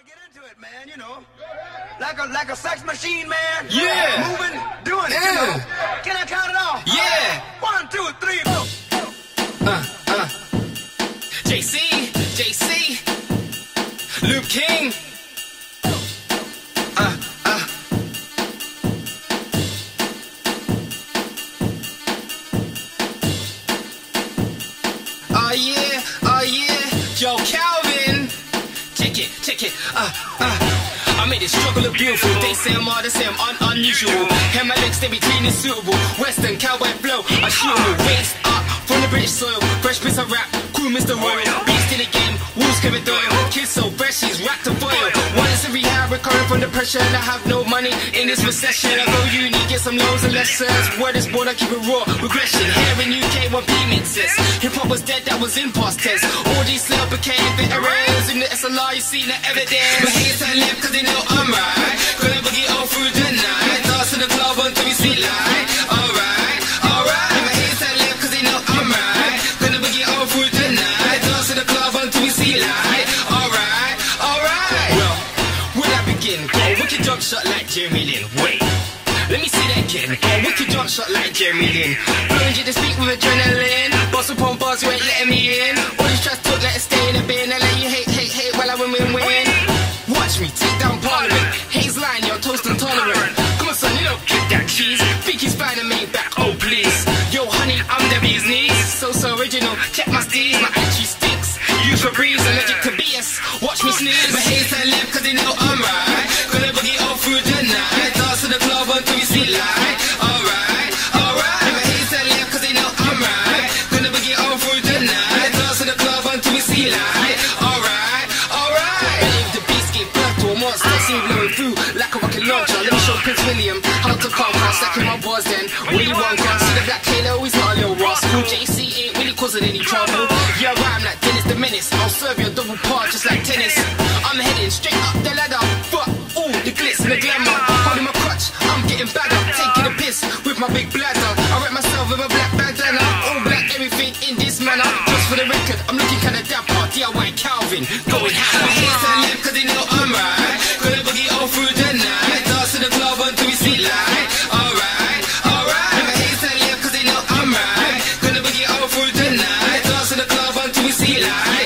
wanna get into it, man, you know. Like a like a sex machine, man. Yeah. Moving, doing it, you Yeah. know. Can I count it off? Yeah. One, two, three, four. Uh, uh. JC, JC, Loop King. Check it, uh, uh. I made it struggle look beautiful. They say I'm odd, they say I'm un- unusual. Hair my legs, they be clean and suitable. Western cowboy flow, I shoot 'em. Waist up from the British soil. Fresh piece of rap, cool Mr. Royal. Beast in the game, wolves Kevin Doyle. Kids so fresh, she's wrapped to foil. One is in rehab, recovering from depression. I have no money in this recession. I go uni, get some loans and lessons. Word is born, I keep it raw. Regression here in UK, one P mixes. Hip hop was dead, that was past tense. All these slaves became veterans. In the SLR, you see the evidence. My haters turn left, cause they know I'm right. See. Alright, alright. Well, where I begin? Go wicked jump shot like Jeremy Lin. Wait. Let me see that again. Go wicked jump shot like Jeremy Lin. Blowing you to speak with adrenaline. Boss upon bars, you ain't letting me in. All these tracks talk, let it stay in the bin. I let you hate, hate, hate while I win, win, win. Watch me take down Parliament. Haze line, you're toast intolerant. Come on, son, you don't get that cheese. Think he's fine and made back, oh please. Yo, honey, I'm the bee's knees. So, so original. Check my steez, my for breeze, allergic to BS. Watch me sneeze. My haters turn left, cause they know I'm right. Gonna boogie all through the night. Dance to the club until we see light. Alright, alright. My haters turn left, cause know I'm right. Gonna boogie all through the night. Dance to the club until we see light. Alright, alright. The beast gave birth to a monster. See blowing through like a rocket launcher. Let me show Prince William how to conquer. Stacking my bars then. Willy Wonka. See the black halo, he's not a little rascal. JC ain't really causing any trouble. The Menace. I'll serve you a double part just like tennis. I'm heading straight up the ladder. Fuck all the glitz and the glamour. Holding my crutch, I'm getting badder. Taking a piss with my big bladder. I wrap myself with a black bandana. All black, everything in this manner. Just for the record, I'm looking kinda dapper. DIY Calvin, going hammer. My hands to the cause they know I'm Eli.